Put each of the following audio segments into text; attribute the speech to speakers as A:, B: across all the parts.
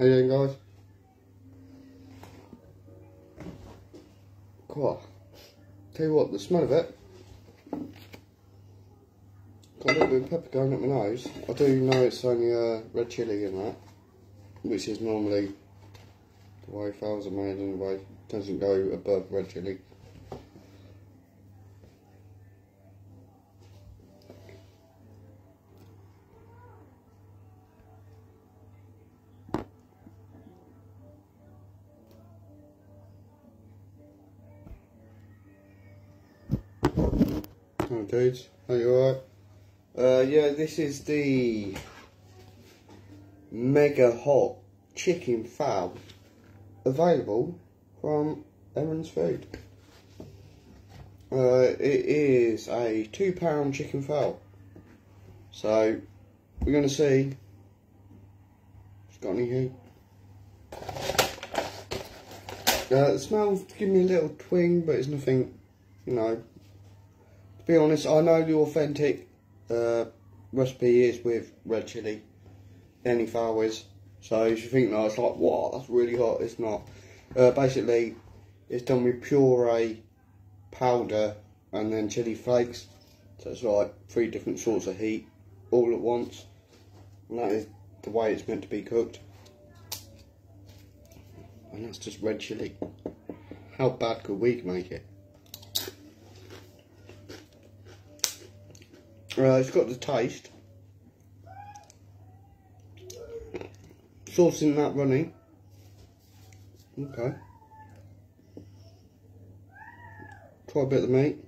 A: How guys? Cool. Tell you what, the smell of it. Got a little bit of pepper going up my nose. I do know it's only uh, red chilli in that, which is normally the way phalls are made anyway. Doesn't go above red chilli. Dudes, are you alright? Uh, yeah, this is the mega hot chicken phall available from Herons Food. Uh, it is a two pound chicken phall. So, we're to see it's got any heat. Uh, the smell give me a little twing, but it's nothing, you know. Be honest, I know the authentic uh, recipe is with red chilli, any phall is. So if you think that it's like, wow, that's really hot, it's not. Uh, basically, it's done with puree, powder, and then chili flakes. So it's like three different sorts of heat all at once. And that is the way it's meant to be cooked. And that's just red chilli. How bad could we make it? Uh, it's got the taste. Sauce in that running. Okay. Try a bit of the meat.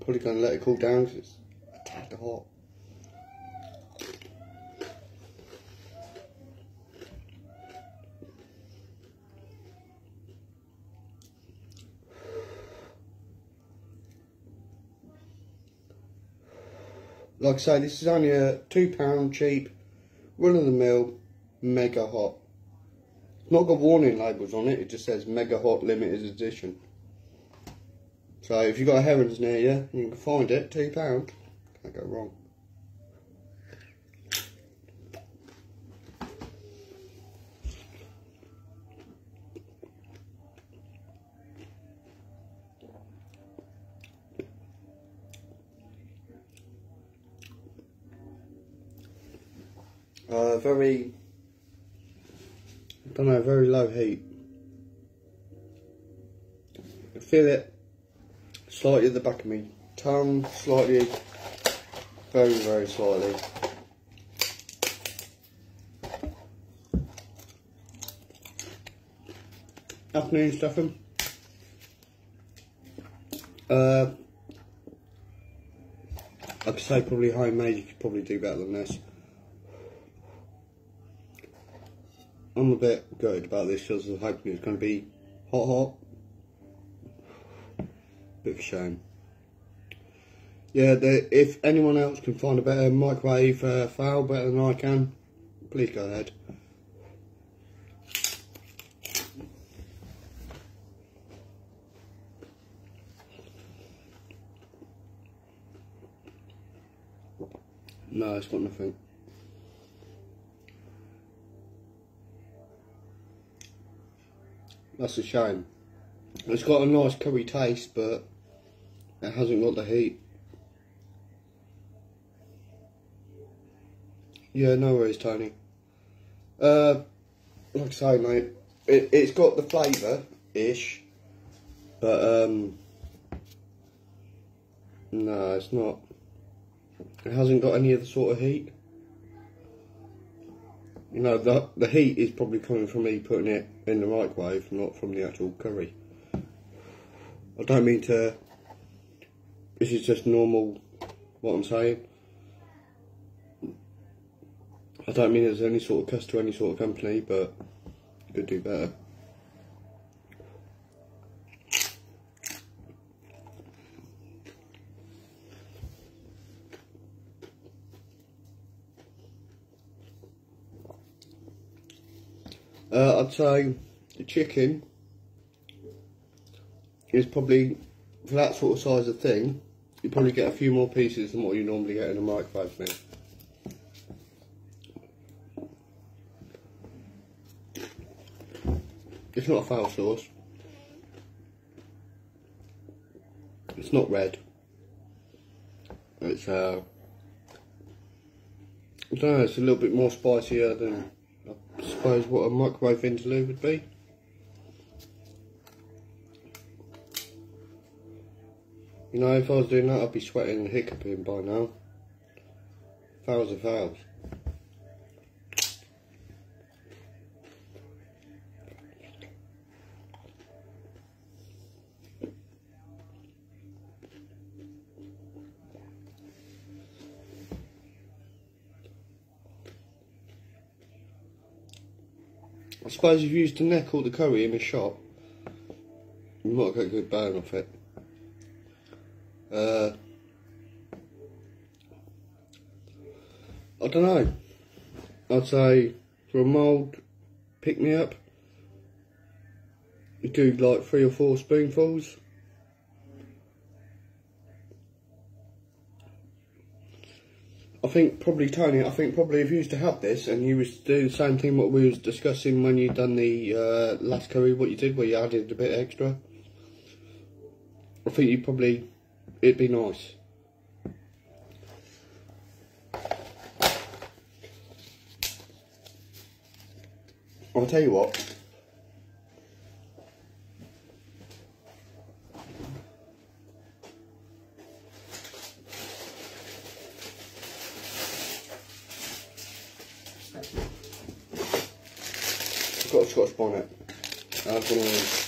A: Probably going to let it cool down because it's a tad hot. Like I say, this is only a £2 cheap, run of the mill, mega hot. Not got warning labels on it, it just says mega hot limited edition. So if you've got a herons near you, you can find it, £2. Can't go wrong. Uh, very, I don't know, very low heat. I feel it slightly at the back of me tongue, slightly, very, very slightly. Afternoon, Stefan. Uh, I'd say probably homemade, you could probably do better than this. I'm a bit gutted about this because I was hoping it was going to be hot, hot. Bit of a shame. Yeah, the, if anyone else can find a better microwave uh, better than I can, please go ahead. No, it's got nothing. That's a shame. It's got a nice curry taste, but it hasn't got the heat. Yeah, no worries, Tony. Uh, like I say, mate, it, it's got the flavour-ish, but, um, no, it's not. It hasn't got any of the sort of heat. You know, the, the heat is probably coming from me putting it in the microwave, not from the actual curry. I don't mean to... This is just normal, what I'm saying. I don't mean there's any sort of cuss to any sort of company, but you could do better. Uh, I'd say the chicken is probably, for that sort of size of thing, you probably get a few more pieces than what you normally get in a microwave thing. It's not a phall sauce. It's not red. It's uh, I don't know. It's a little bit more spicier than suppose what a microwave vindaloo would be. You know, if I was doing that, I'd be sweating and hiccuping by now. Phalls are phalls. I suppose if you used to neck all the curry in a shop, you might get a good burn off it. Uh, I don't know. I'd say for a mould pick me up, you do like three or four spoonfuls. I think probably Tony. I think probably if you used to have this and you was to do the same thing what we was discussing when you done the uh, last curry, what you did where you added a bit extra. I think you probably it'd be nice. I'll tell you what. Scotch bonnet. I've of.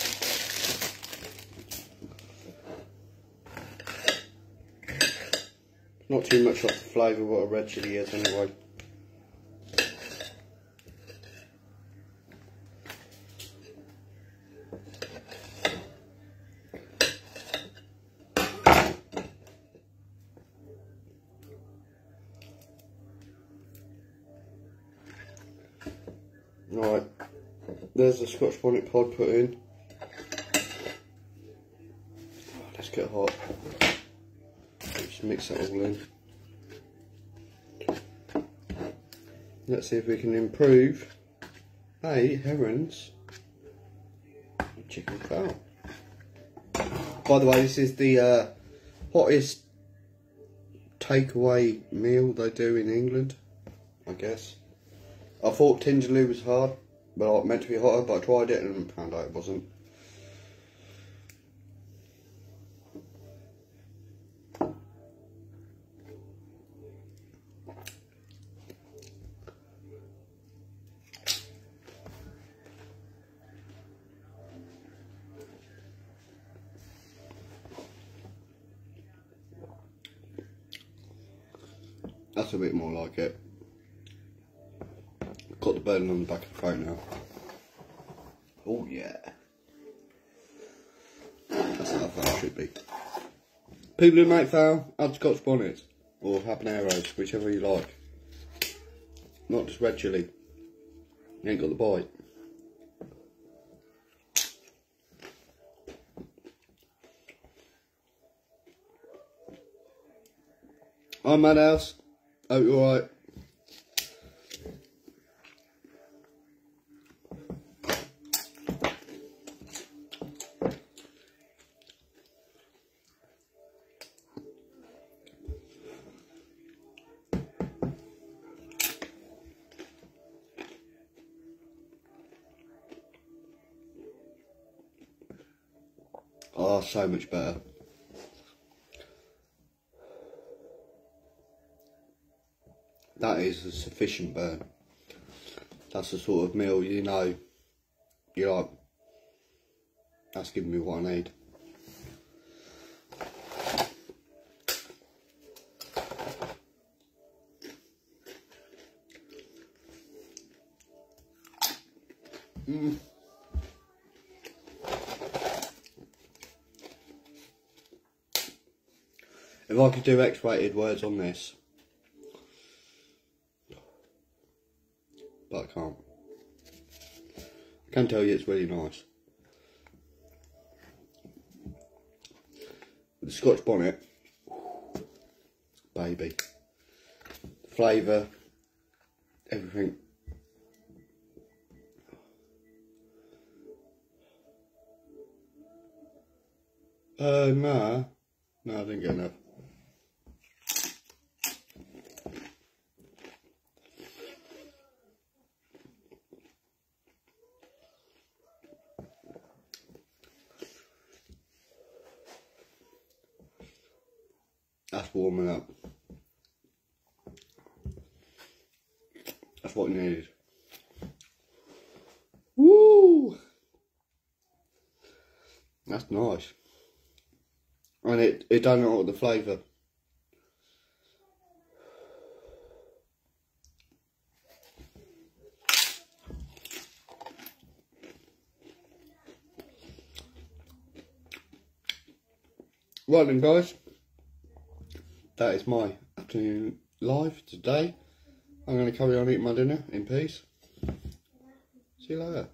A: Not too much off the flavour what a red chilli is anyway. Right, there's the Scotch bonnet pod put in. Let's get hot. Just mix that all in. Let's see if we can improve a herons chicken phall. By the way, this is the uh, hottest takeaway meal they do in England, I guess. I thought Tindaloo was hard, but I meant to be hotter, but I tried it and found out it wasn't. That's a bit more like it. Burn on the back of the phone now. Oh yeah. That's how phall should be. People who make phall, add Scotch bonnets or habaneros, whichever you like. Not just red chilli. You ain't got the bite. I'm Madhouse. Hope you're alright. Oh, so much better. That is a sufficient burn. That's the sort of meal you know. You're like, that's giving me what I need. I could do X-rated words on this. But I can't. I can tell you it's really nice. The Scotch bonnet, baby. Flavour, everything. Uh, nah. No, I didn't get enough. That's warming up. That's what it needed. Woo! That's nice. And it, it doesn't alter the flavour. Right then guys, that is my afternoon live today. I'm going to carry on eating my dinner in peace. See you later.